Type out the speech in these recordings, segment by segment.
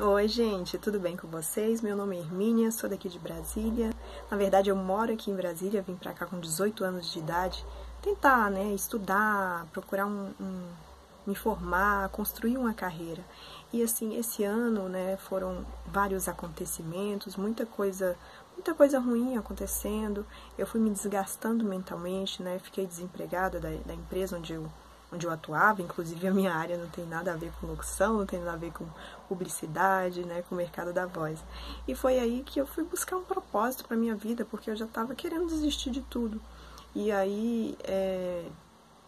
Oi, gente, tudo bem com vocês? Meu nome é Hermínia, sou daqui de Brasília. Na verdade, eu moro aqui em Brasília, vim pra cá com 18 anos de idade, tentar, né, estudar, procurar um, um, me formar, construir uma carreira. E assim, esse ano, né, foram vários acontecimentos, muita coisa, muita coisa ruim acontecendo. Eu fui me desgastando mentalmente, né, fiquei desempregada da, da empresa onde eu onde eu atuava, inclusive a minha área não tem nada a ver com locução, não tem nada a ver com publicidade, né, com o mercado da voz. E foi aí que eu fui buscar um propósito para minha vida, porque eu já estava querendo desistir de tudo. E aí é,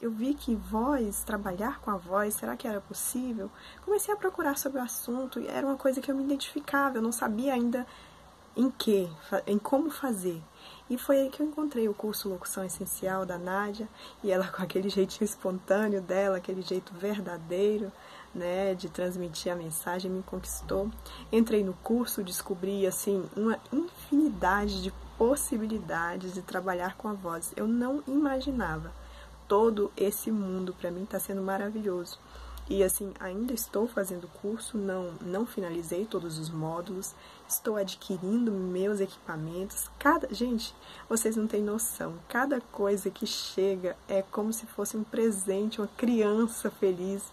eu vi que voz, trabalhar com a voz, será que era possível? Comecei a procurar sobre o assunto e era uma coisa que eu me identificava, eu não sabia ainda em que, em como fazer. E foi aí que eu encontrei o curso Locução Essencial da Nádia, e ela com aquele jeitinho espontâneo dela, aquele jeito verdadeiro, né, de transmitir a mensagem, me conquistou. Entrei no curso, descobri assim uma infinidade de possibilidades de trabalhar com a voz. Eu não imaginava. Todo esse mundo para mim está sendo maravilhoso. E assim, ainda estou fazendo o curso, não, não finalizei todos os módulos, estou adquirindo meus equipamentos. Cada, gente, vocês não têm noção. Cada coisa que chega é como se fosse um presente, uma criança feliz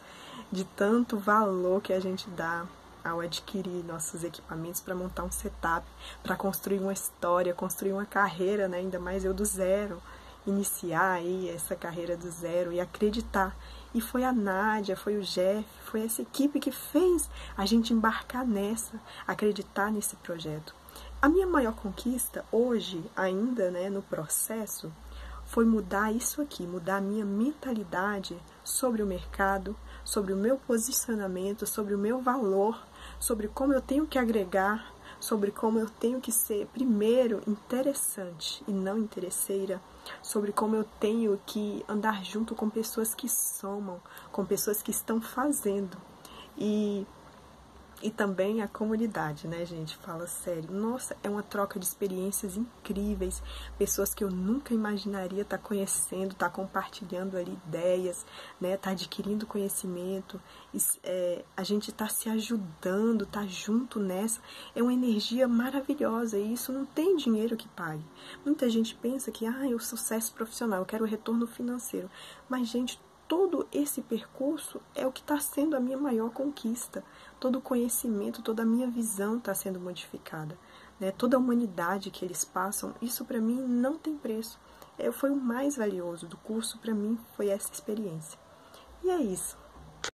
de tanto valor que a gente dá ao adquirir nossos equipamentos para montar um setup, para construir uma história, construir uma carreira, né? ainda mais eu do zero, iniciar aí essa carreira do zero e acreditar e foi a Nádia, foi o Jeff, foi essa equipe que fez a gente embarcar nessa, acreditar nesse projeto. A minha maior conquista hoje, ainda né, no processo, foi mudar isso aqui, mudar a minha mentalidade sobre o mercado, sobre o meu posicionamento, sobre o meu valor, sobre como eu tenho que agregar, sobre como eu tenho que ser, primeiro, interessante e não interesseira sobre como eu tenho que andar junto com pessoas que somam, com pessoas que estão fazendo. E e também a comunidade, né, gente? Fala sério. Nossa, é uma troca de experiências incríveis. Pessoas que eu nunca imaginaria estar tá conhecendo, estar tá compartilhando ali ideias, né? Tá adquirindo conhecimento. É, a gente está se ajudando, tá junto nessa. É uma energia maravilhosa e isso não tem dinheiro que pague. Muita gente pensa que, ah, o sucesso profissional, eu quero retorno financeiro. Mas, gente, todo esse percurso é o que está sendo a minha maior conquista. Todo o conhecimento, toda a minha visão está sendo modificada. Né? Toda a humanidade que eles passam, isso para mim não tem preço. É, foi o mais valioso do curso, para mim, foi essa experiência. E é isso.